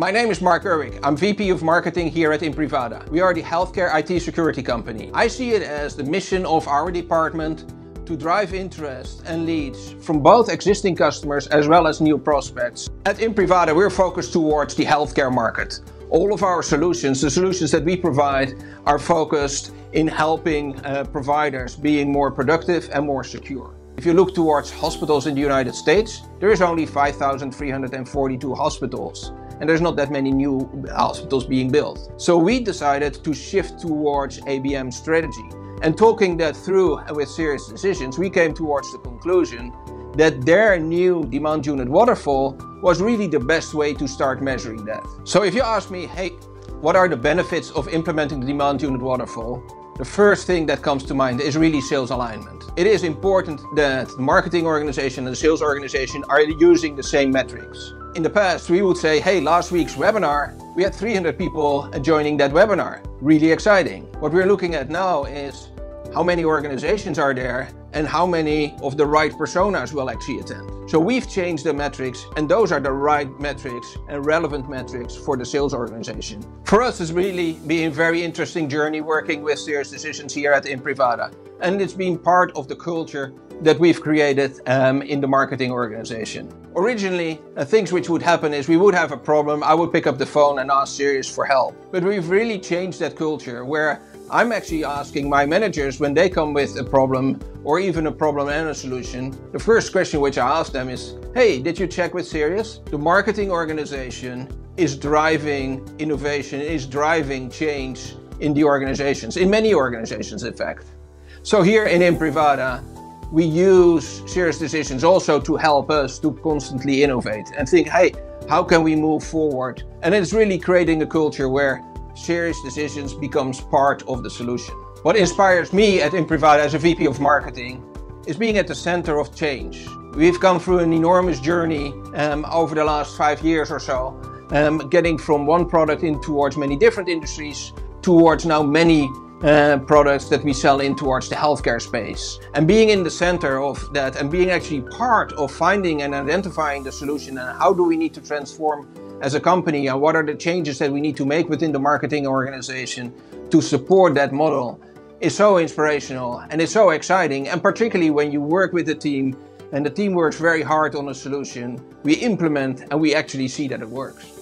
My name is Mark Erwich. I'm VP of Marketing here at Imprivata. We are the healthcare IT security company. I see it as the mission of our department to drive interest and leads from both existing customers as well as new prospects. At Imprivata, we're focused towards the healthcare market. All of our solutions, the solutions that we provide, are focused in helping uh, providers being more productive and more secure. If you look towards hospitals in the United States, there is only 5,342 hospitals and there's not that many new hospitals being built. So we decided to shift towards ABM strategy. And talking that through with SiriusDecisions, we came towards the conclusion that their new demand unit waterfall was really the best way to start measuring that. So if you ask me, hey, what are the benefits of implementing the demand unit waterfall? The first thing that comes to mind is really sales alignment. It is important that the marketing organization and the sales organization are using the same metrics. In the past, we would say, hey, last week's webinar, we had 300 people joining that webinar. Really exciting. What we're looking at now is how many organizations are there and how many of the right personas will actually attend. So we've changed the metrics and those are the right metrics and relevant metrics for the sales organization. For us, it's really been a very interesting journey working with SiriusDecisions here at Imprivata. And it's been part of the culture that we've created um, in the marketing organization. Originally, uh, things which would happen is we would have a problem, I would pick up the phone and ask Sirius for help. But we've really changed that culture where I'm actually asking my managers when they come with a problem or even a problem and a solution, the first question which I ask them is, hey, did you check with Sirius? The marketing organization is driving innovation, is driving change in the organizations, in many organizations in fact. So here in Imprivata, we use SiriusDecisions also to help us to constantly innovate and think, hey, how can we move forward? And it's really creating a culture where SiriusDecisions becomes part of the solution. What inspires me at Imprivata as a VP of marketing is being at the center of change. We've come through an enormous journey um, over the last five years or so, um, getting from one product in towards many different industries towards now many uh, products that we sell in towards the healthcare space. And being in the center of that and being actually part of finding and identifying the solution and how do we need to transform as a company and what are the changes that we need to make within the marketing organization to support that model is so inspirational and it's so exciting. And particularly when you work with a team and the team works very hard on a solution, we implement and we actually see that it works.